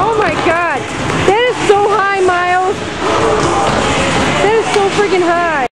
Oh my god. That is so high, Miles. That is so freaking high.